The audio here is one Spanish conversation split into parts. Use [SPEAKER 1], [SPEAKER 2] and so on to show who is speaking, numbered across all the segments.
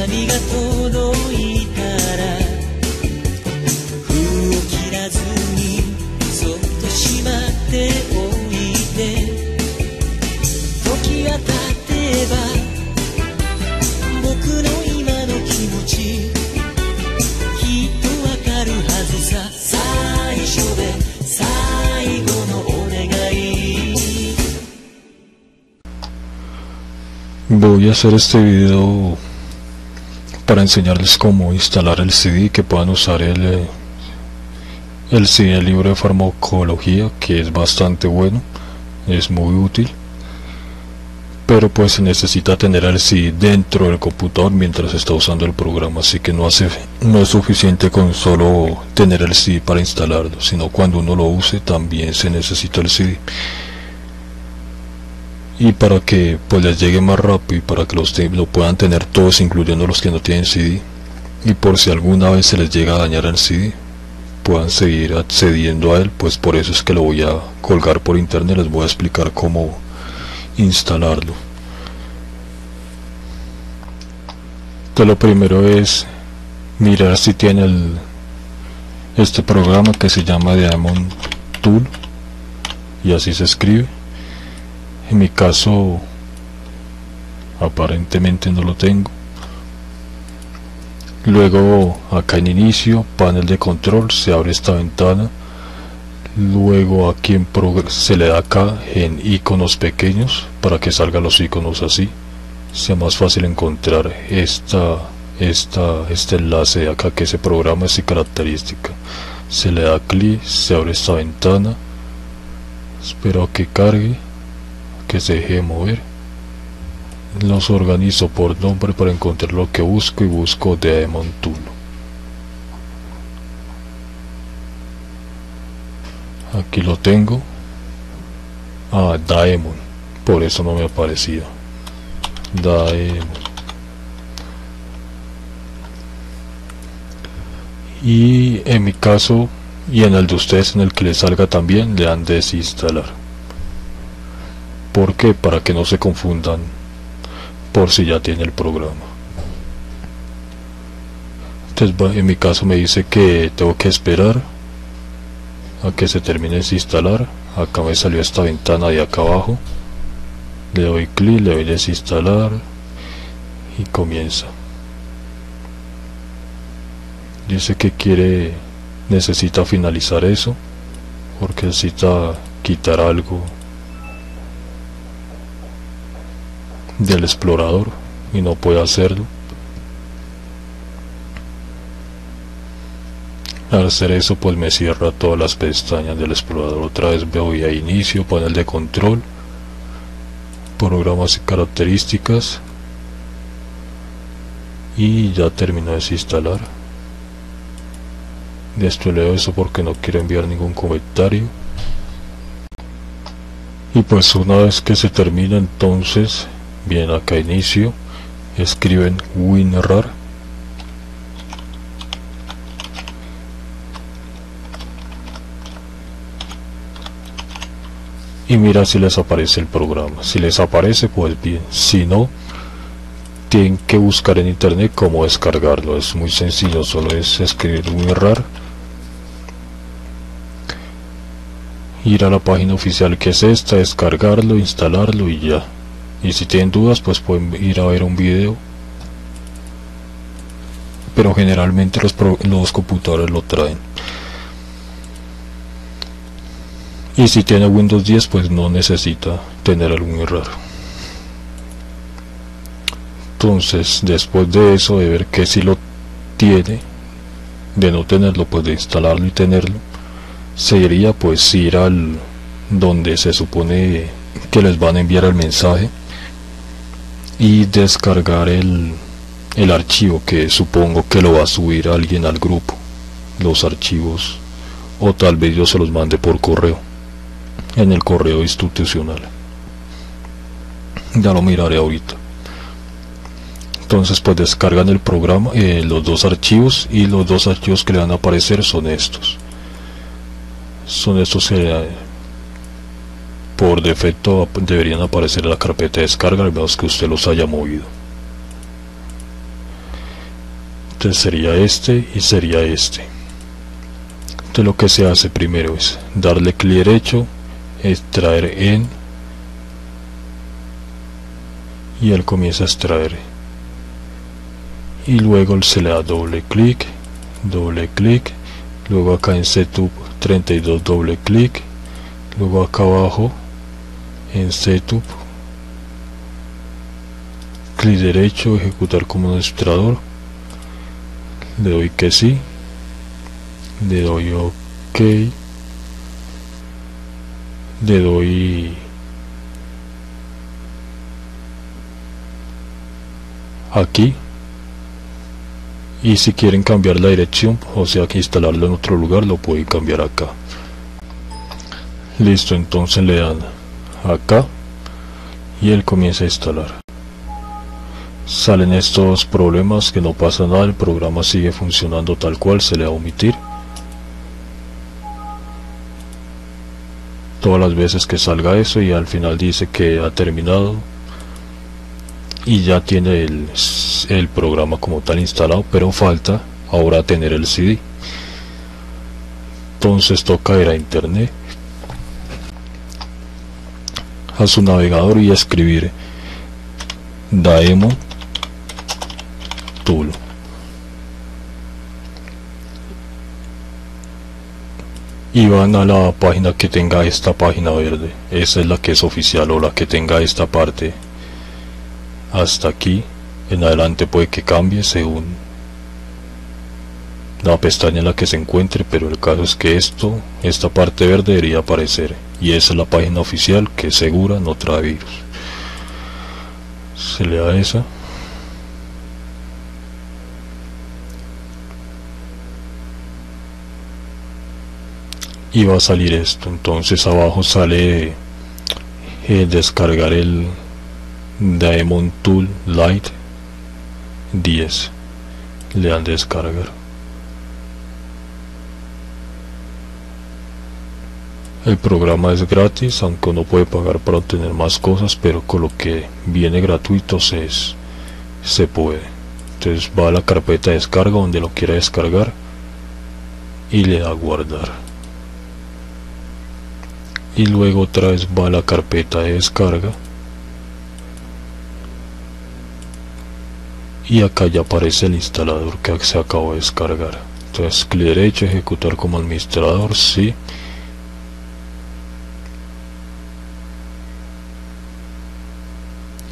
[SPEAKER 1] 紙が届いたら封を切らずにそっとしまっておいて時が経てば僕の今の気持ちきっとわかるはずさ。最初で最後のお願い。
[SPEAKER 2] Voy a hacer este video para enseñarles cómo instalar el CD que puedan usar el, eh, el CD del libro de farmacología que es bastante bueno, es muy útil. Pero pues se necesita tener el CD dentro del computador mientras está usando el programa así que no hace no es suficiente con solo tener el CD para instalarlo sino cuando uno lo use también se necesita el CD y para que pues les llegue más rápido y para que los lo puedan tener todos incluyendo los que no tienen CD y por si alguna vez se les llega a dañar el CD puedan seguir accediendo a él pues por eso es que lo voy a colgar por internet les voy a explicar cómo instalarlo. Entonces lo primero es mirar si tiene el este programa que se llama Diamond Tool y así se escribe en mi caso aparentemente no lo tengo. Luego acá en inicio panel de control se abre esta ventana. Luego aquí en se le da acá en iconos pequeños para que salgan los iconos así. Sea más fácil encontrar esta esta este enlace de acá que ese programa es y característica. Se le da clic se abre esta ventana. Espero que cargue que se deje de mover. Los organizo por nombre para encontrar lo que busco y busco Diamond Tool aquí lo tengo. Ah Daemon. Por eso no me aparecía Daemon. Y en mi caso y en el de ustedes en el que les salga también le dan desinstalar ¿Por qué? Para que no se confundan por si ya tiene el programa. Entonces en mi caso me dice que tengo que esperar a que se termine de instalar. Acá me salió esta ventana de acá abajo. Le doy clic, le doy desinstalar y comienza. Dice que quiere, necesita finalizar eso porque necesita quitar algo del explorador y no puede hacerlo. Al hacer eso pues me cierra todas las pestañas del explorador. Otra vez voy a inicio, panel de control, programas y características y ya terminó de desinstalar. Destruyo eso porque no quiero enviar ningún comentario. Y pues una vez que se termina entonces Bien, acá inicio, escriben WinRAR. Y mira si les aparece el programa. Si les aparece, pues bien. Si no, tienen que buscar en internet cómo descargarlo. Es muy sencillo, solo es escribir WinRAR. Ir a la página oficial que es esta, descargarlo, instalarlo y ya y si tienen dudas pues pueden ir a ver un video. Pero generalmente los, los computadores lo traen. Y si tiene Windows 10 pues no necesita tener algún error. Entonces después de eso de ver que si lo tiene de no tenerlo pues de instalarlo y tenerlo sería pues ir al donde se supone que les van a enviar el mensaje y descargar el, el archivo que supongo que lo va a subir alguien al grupo. Los archivos o tal vez yo se los mande por correo en el correo institucional. Ya lo miraré ahorita. Entonces pues descargan el programa eh, los dos archivos y los dos archivos que le van a aparecer son estos. Son estos eh, por defecto deberían aparecer en la carpeta de descarga al menos que usted los haya movido. Entonces sería este y sería este. Entonces lo que se hace primero es darle clic derecho extraer en y él comienza a extraer. Y luego se le da doble clic doble clic luego acá en setup 32 doble clic luego acá abajo en setup clic derecho ejecutar como administrador. Le doy que sí. Le doy ok. Le doy aquí. Y si quieren cambiar la dirección o sea que instalarlo en otro lugar lo pueden cambiar acá. Listo entonces le dan acá y él comienza a instalar. Salen estos problemas que no pasa nada el programa sigue funcionando tal cual se le va a omitir. Todas las veces que salga eso y al final dice que ha terminado y ya tiene el, el programa como tal instalado pero falta ahora tener el CD entonces toca ir a internet a su navegador y escribir Daemon Tool y van a la página que tenga esta página verde. Esa es la que es oficial o la que tenga esta parte. Hasta aquí. En adelante puede que cambie según la pestaña en la que se encuentre pero el caso es que esto esta parte verde debería aparecer y esa es la página oficial que es segura no trae virus. Se le da esa y va a salir esto. Entonces abajo sale eh, descargar el Diamond Tool Lite 10 le dan descargar el programa es gratis aunque uno puede pagar para obtener más cosas pero con lo que viene gratuito se, se puede. Entonces va a la carpeta de descarga donde lo quiera descargar y le da guardar. Y luego otra vez va a la carpeta de descarga. Y acá ya aparece el instalador que se acabó de descargar. Entonces clic derecho ejecutar como administrador sí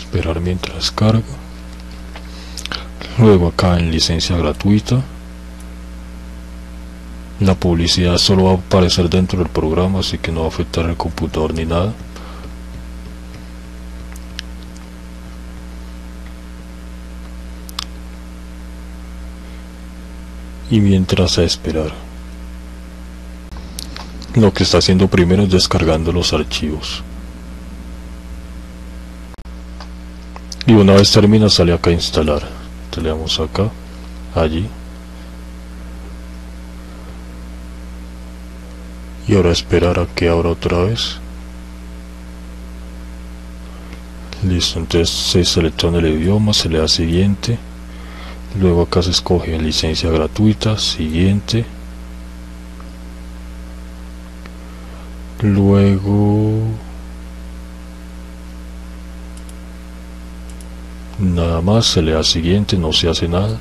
[SPEAKER 2] esperar mientras carga luego acá en licencia gratuita la publicidad solo va a aparecer dentro del programa así que no va a afectar el computador ni nada y mientras a esperar. Lo que está haciendo primero es descargando los archivos. Y una vez termina sale acá a instalar. Te le damos acá, allí. Y ahora esperar a que abra otra vez. Listo, entonces se selecciona el idioma, se le da siguiente luego acá se escoge licencia gratuita siguiente luego nada más se le da siguiente no se hace nada.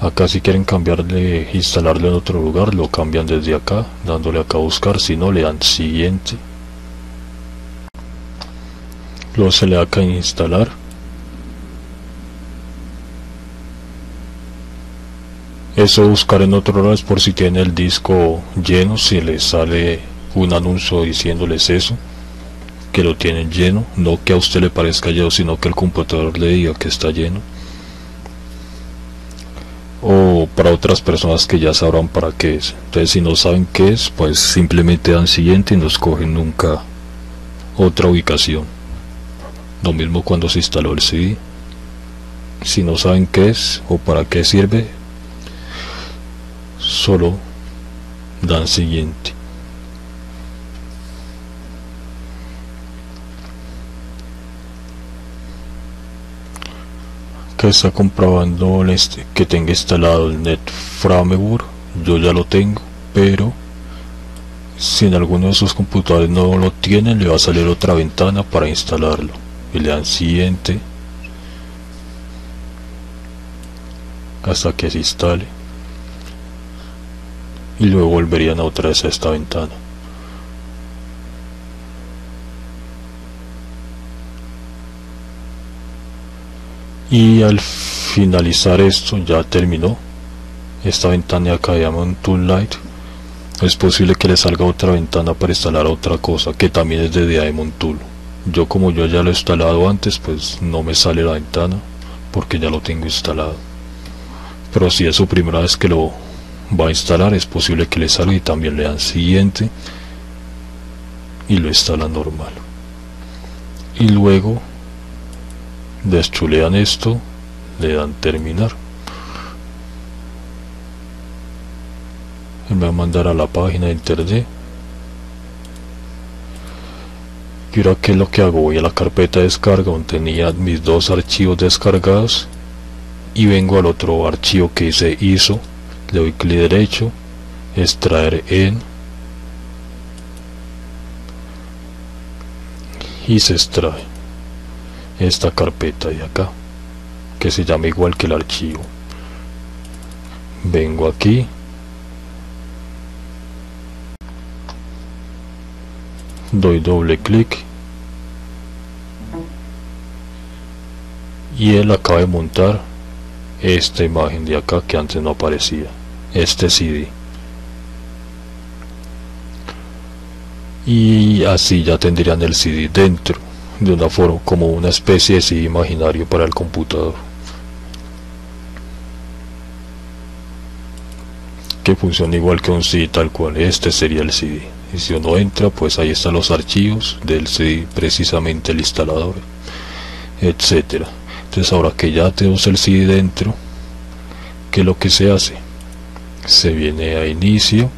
[SPEAKER 2] Acá si quieren cambiarle instalarlo en otro lugar lo cambian desde acá dándole acá a buscar si no le dan siguiente. Luego se le da acá instalar. Eso buscar en otro lado es por si tiene el disco lleno, si les sale un anuncio diciéndoles eso, que lo tienen lleno, no que a usted le parezca lleno, sino que el computador le diga que está lleno. O para otras personas que ya sabrán para qué es. Entonces si no saben qué es, pues simplemente dan siguiente y no escogen nunca otra ubicación. Lo mismo cuando se instaló el CD. Si no saben qué es o para qué sirve, solo dan siguiente. Que está comprobando este, que tenga instalado el net framework yo ya lo tengo pero si en alguno de sus computadores no lo tienen le va a salir otra ventana para instalarlo. Y le dan siguiente. Hasta que se instale. Y luego volverían otra vez a esta ventana y al finalizar esto ya terminó esta ventana acá de llaman Tool Light es posible que le salga otra ventana para instalar otra cosa que también es de Diamond Tool. Yo como yo ya lo he instalado antes pues no me sale la ventana porque ya lo tengo instalado. Pero si es su primera vez que lo va a instalar es posible que le salga y también le dan siguiente y lo instala normal. Y luego deschulean esto le dan terminar. Me va a mandar a la página de internet. Y ahora que es lo que hago. Voy a la carpeta de descarga donde tenía mis dos archivos descargados y vengo al otro archivo que dice ISO le doy clic derecho extraer en y se extrae esta carpeta de acá que se llama igual que el archivo. Vengo aquí. Doy doble clic. Y él acaba de montar esta imagen de acá que antes no aparecía este CD y así ya tendrían el CD dentro de una forma como una especie de CD imaginario para el computador. Que funciona igual que un CD tal cual. Este sería el CD y si uno entra pues ahí están los archivos del CD precisamente el instalador etcétera. Entonces ahora que ya tenemos el CD dentro ¿qué es lo que se hace? se viene a inicio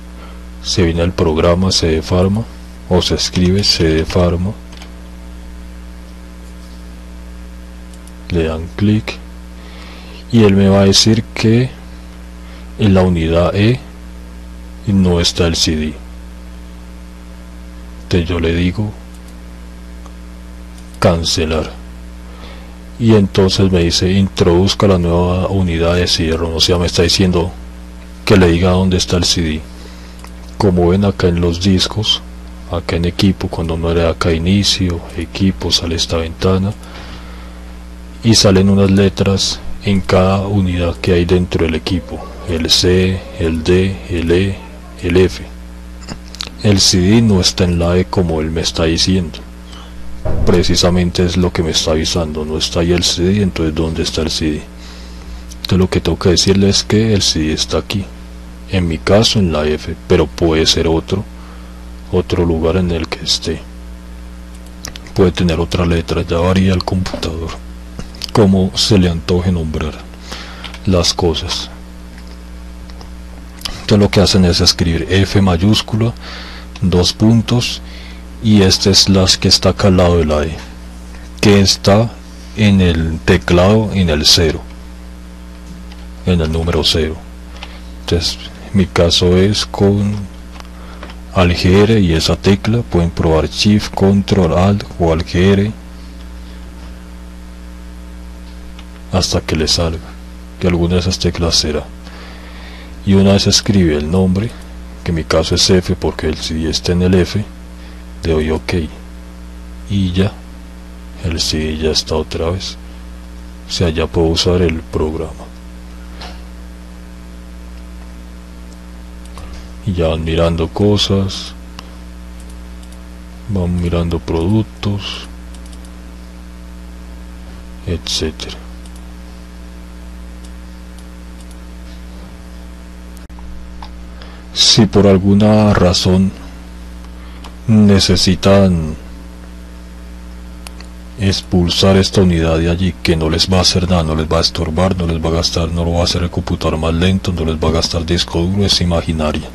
[SPEAKER 2] se viene al programa CD Pharma o se escribe CD Pharma le dan clic y él me va a decir que en la unidad E no está el CD entonces yo le digo cancelar. Y entonces me dice introduzca la nueva unidad de cierre o sea me está diciendo que le diga dónde está el CD como ven acá en los discos acá en equipo cuando no era acá inicio equipo sale esta ventana y salen unas letras en cada unidad que hay dentro del equipo. El C, el D, el E, el F. El CD no está en la E como él me está diciendo. Precisamente es lo que me está avisando. No está ahí el CD entonces ¿dónde está el CD? entonces lo que tengo que decirle es que el CD está aquí. En mi caso en la F pero puede ser otro otro lugar en el que esté. Puede tener otra letra ya varía el computador como se le antoje nombrar las cosas. Entonces lo que hacen es escribir F mayúscula, dos puntos y este es las que está acá al lado E, que está en el teclado en el 0, en el número 0. Entonces mi caso es con algere y esa tecla, pueden probar Shift, Control, Alt o hasta que le salga, que alguna de esas teclas será. Y una vez escribe el nombre, que en mi caso es F porque el CD está en el F, le doy OK. Y ya, el CD ya está otra vez. O sea, ya puedo usar el programa. Y ya van mirando cosas, van mirando productos, etcétera. Si por alguna razón necesitan expulsar esta unidad de allí que no les va a hacer nada, no les va a estorbar, no les va a gastar, no lo va a hacer el computador más lento, no les va a gastar disco duro, es imaginaria.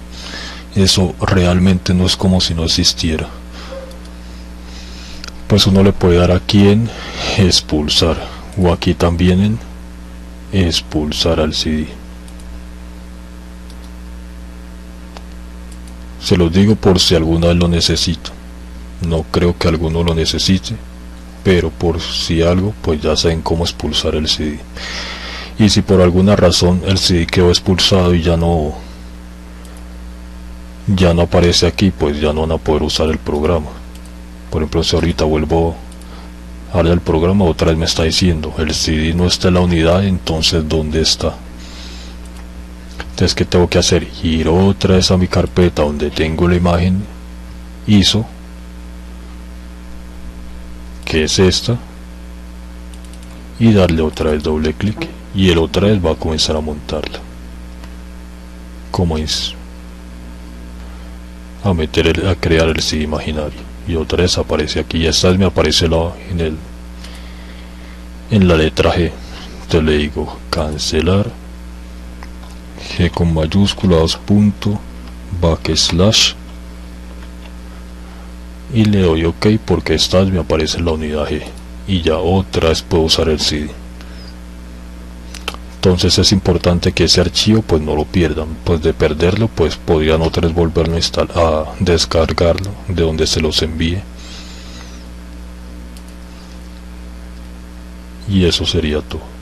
[SPEAKER 2] Eso realmente no es como si no existiera. Pues uno le puede dar aquí en expulsar o aquí también en expulsar al CD se los digo por si alguna vez lo necesito no creo que alguno lo necesite pero por si algo pues ya saben cómo expulsar el CD y si por alguna razón el CD quedó expulsado y ya no ya no aparece aquí pues ya no van a poder usar el programa. Por ejemplo si ahorita vuelvo a el programa otra vez me está diciendo el CD no está en la unidad entonces ¿dónde está? Entonces ¿qué tengo que hacer? ir otra vez a mi carpeta donde tengo la imagen ISO que es esta y darle otra vez doble clic y el otra vez va a comenzar a montarla. Como es a meter a crear el CD imaginario. Y otra vez aparece aquí y esta vez me aparece la, en el en la letra G. Entonces le digo cancelar G con mayúscula dos punto backslash. Y le doy ok porque esta vez me aparece la unidad G. Y ya otra vez puedo usar el CD entonces es importante que ese archivo pues no lo pierdan. Pues de perderlo pues podrían otra vez volverlo a descargarlo de donde se los envíe. Y eso sería todo